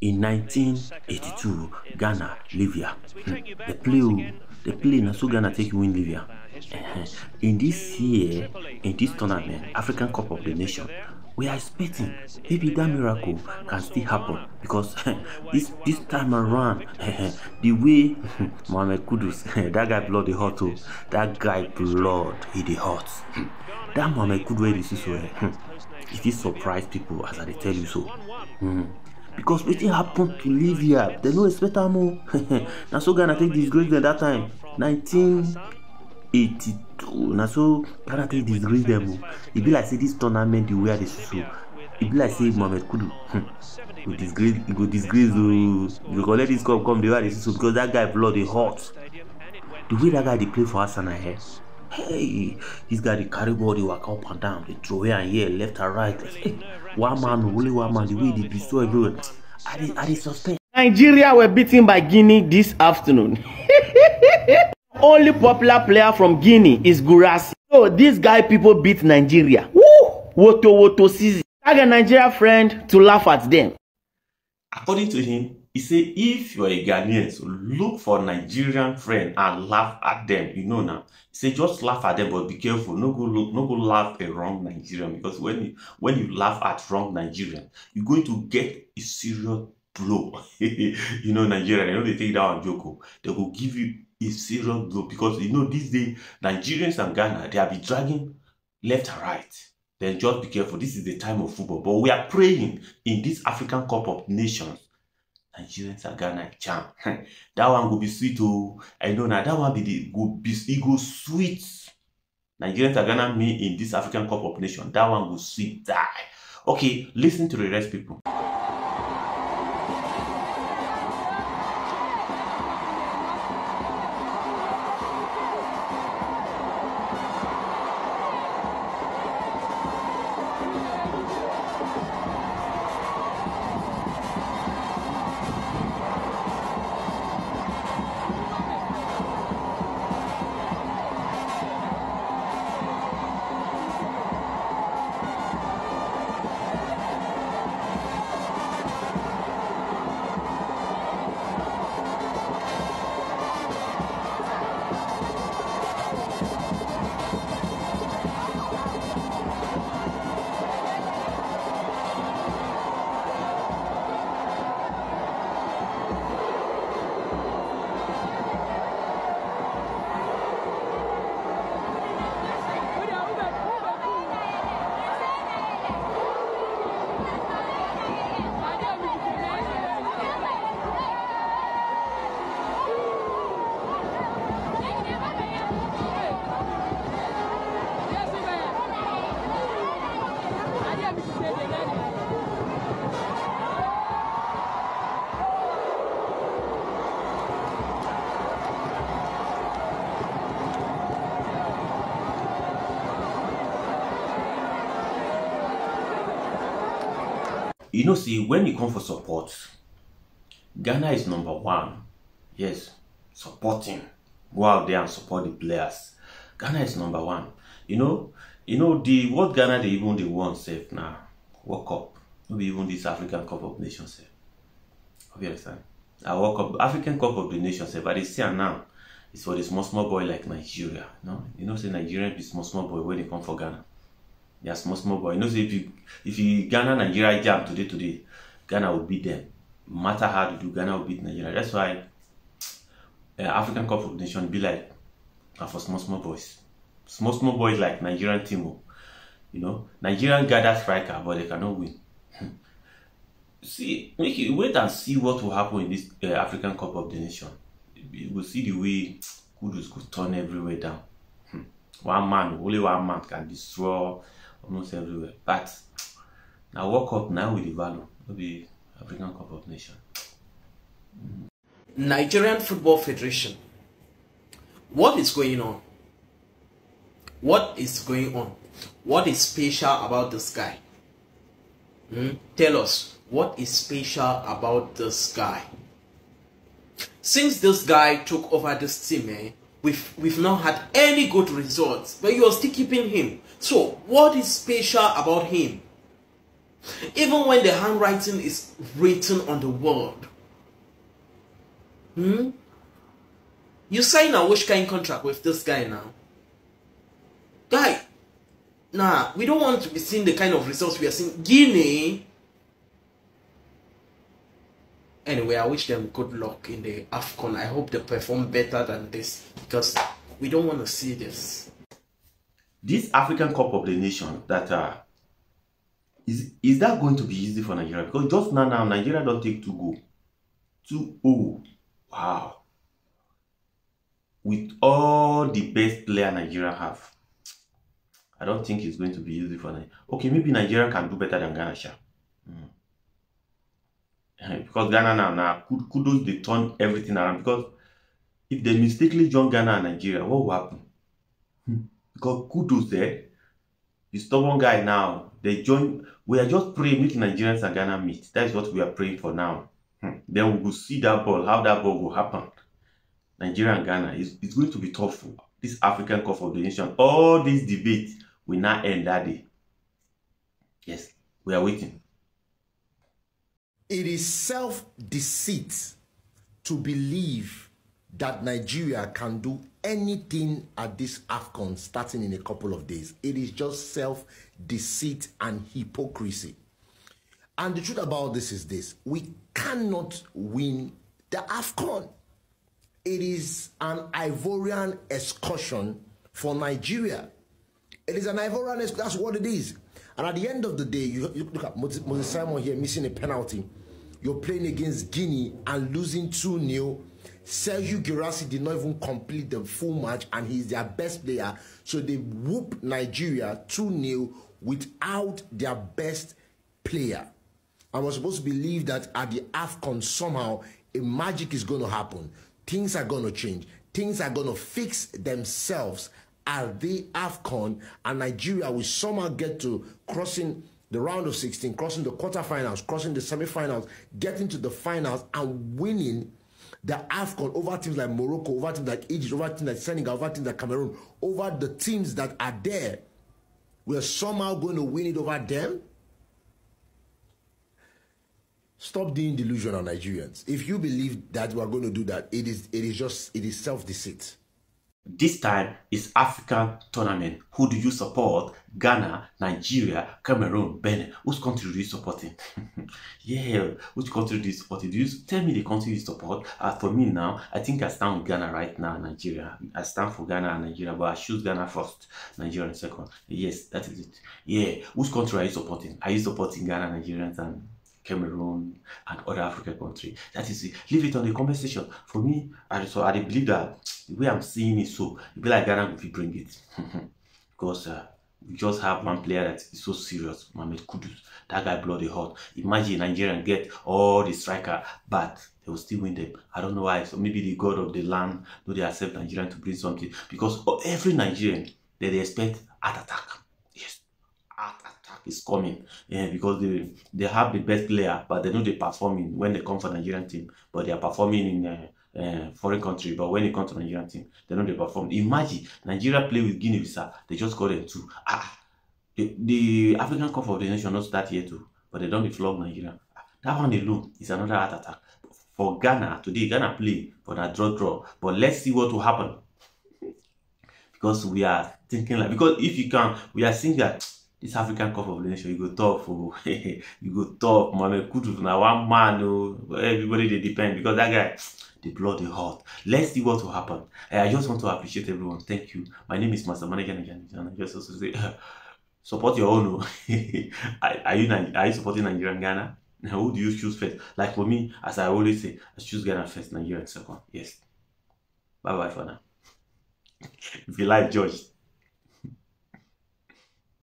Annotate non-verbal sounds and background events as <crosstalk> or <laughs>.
in 1982 ghana libya. The play the play na so ghana take win libya. In this year in this tournament african cup of the nation we are expecting maybe that miracle can still happen because this this time around the way mohammed kudus <laughs> that guy blood dey hot oh that guy blood he dey hot. That mohammed kudus wey dey see so eh e fit surprise people as i dey tell you so. Because wetin happen to libya dem no expect am o <laughs> na so ghana take disgrace dem that time. 1982 na so ghana take disgrace dem o e be like say this tournament the dey see so e be like say mohammed kudu hmm, go disgrace e go disgrace o e go collect this cup come the dey see so because that guy blood dey hot. The way that guy dey play for arsenal eh hey this guy dey carry ball dey waka up and down dey throw here and here left and right hey, one man only one man the way he dey destroy everywhere i dey i dey suspect. Nigeria were beaten by Guinea this afternoon. <laughs> Only popular player from Guinea is Gurasi. So this guy people beat Nigeria. Woo! Woto woto season. Tag a Nigeria friend to laugh at them. according to him he say if you are a ghanaian so look for nigerian friend and laugh at them you know now he say just laugh at them but be careful no go look no go laugh a wrong nigerian because when you when you laugh at wrong nigerian you're going to get a serious blow <laughs> you know Nigerian, they know they take that one joke oh. they will give you a serious blow because you know these days nigerians and ghana they have been dragging left and right then just be careful. This is the time of football. But we are praying in this African Cup of Nations. Nigerians are Ghana champ. <laughs> that one will be sweet. Oh, I know now that one be the go be it go sweet. Nigerians are Ghana me in this African Cup of Nations. That one will sweet die. Okay, listen to the rest people. You know, see, when you come for support, Ghana is number one. Yes, supporting. Go out there and support the players. Ghana is number one. You know, you know the what Ghana they even they want safe now. World Cup. Maybe even this African Cup of Nations safe. Hope you understand? I World Cup, African Cup of the Nations safe, but they see now. It's for the small small boy like Nigeria. No, you know, say Nigerian be small small boy when they come for Ghana. They are small small boy. You know, say if you if you Ghana Nigeria jam today today, Ghana will beat them. Matter how they do, Ghana will beat Nigeria. That's why uh, African Cup of Nations be like for small small boys. Small small boys like Nigerian team. oh. You know, Nigerian gather striker, but they cannot win. <laughs> see, make you wait and see what will happen in this uh, African Cup of the Nation. You will see the way Kudus could turn everywhere down. One man, only one man can destroy almost everywhere. But now World Cup now with the value, no be African Cup of Nation. Nigerian Football Federation. What is going on? What is going on? What is special about this guy? Hmm? Tell us, what is special about this guy? Since this guy took over this team, eh, we've, we've not had any good results, but you're still keeping him. So, what is special about him? Even when the handwriting is written on the wall. Hmm? You sign a which kind contract with this guy now? Guy, nah, we don't want to be seeing the kind of results we are seeing. Guinea. Anyway, I wish them good luck in the AFCON. I hope they perform better than this because we don't want to see this. This African Cup of the Nation that uh, is is that going to be easy for Nigeria? Because just now, now Nigeria don't take two go, two oh, wow. With all the best player Nigeria have, I don't think it's going to be easy for Nigeria. Okay, maybe Nigeria can do better than Ghana. Mm. <laughs> Because Ghana now, now Kudus they turn everything around. Because if they mistakenly join Ghana and Nigeria, what will happen? Hmm. Because Kudus there, the stubborn guy now, they join. We are just praying with Nigerians and Ghana meet. That is what we are praying for now. Hmm. Then we will see that ball, how that ball will happen. Nigeria and Ghana, it's, it's going to be tough. For this African Cup of the Nation, all this debate will not end that day. Yes, we are waiting. It is self deceit to believe that Nigeria can do anything at this AFCON starting in a couple of days. It is just self deceit and hypocrisy. And the truth about this is this we cannot win the AFCON. It is an Ivorian excursion for Nigeria. It is an Ivorian excursion, that's what it is. And at the end of the day, you, you look at Moses Simon here missing a penalty. You're playing against Guinea and losing 2 0 Sergio Girassi did not even complete the full match and he's their best player. So they whoop Nigeria 2 0 without their best player. I was supposed to believe that at the AFCON somehow a magic is going to happen. Things are going to change. Things are going to fix themselves at the AFCON and Nigeria will somehow get to crossing the round of 16, crossing the quarterfinals, crossing the semifinals, getting to the finals and winning the AFCON over teams like Morocco, over teams like Egypt, over teams like Senegal, over teams like Cameroon, over the teams that are there, we're somehow going to win it over them. Stop being delusional, Nigerians. If you believe that we are going to do that, it is it is just it is self-deceit. This time is African tournament. Who do you support? Ghana, Nigeria, Cameroon, Benin. Which country do you supporting? <laughs> yeah, which country do you support? Do you tell me the country you support? Uh, for me now, I think I stand with Ghana right now, Nigeria. I stand for Ghana and Nigeria, but I choose Ghana first, Nigeria second. Yes, that is it. Yeah, which country are you supporting? Are you supporting Ghana, Nigerians, and Cameroon, and other African countries. That is it. Leave it on the comment section. For me, I so I believe that the way I'm seeing it, so it be like Ghana if you bring it. <laughs> because uh, we just have one player that is so serious, Mohamed Kudus. That guy bloody hot. Imagine Nigerian get all the striker, but they will still win them. I don't know why. So maybe the god of the land, do they accept Nigerian to bring something? Because every Nigerian, they, they expect heart attack. Is coming. Yeah, because they they have the best player, but they know they're performing when they come for Nigerian team, but they are performing in uh, uh, foreign country. But when it comes to Nigerian team, they know they perform. Imagine Nigeria play with Guinea-Bissau, they just got them two. Ah, the, the African Cup of the Nation not start here too, but they don't flog Nigeria. That one alone is another heart attack. For Ghana today, Ghana play for that draw draw. But let's see what will happen. because we are thinking like because if you can, we are seeing that this African Cup of the Nation, you go tough, oh, <laughs> you go tough, Mohamed Kudus, now one man, oh, everybody they depend because that guy, the blood is hot. Let's see what will happen. I just want to appreciate everyone. Thank you. My name is Master Manager again, and I just also say <laughs> support your own. <laughs> are, are you are you supporting Nigeria and Ghana? Now, who do you choose first? Like for me, as I always say, I choose Ghana first, Nigeria second. Yes. Bye bye for now. if you like George,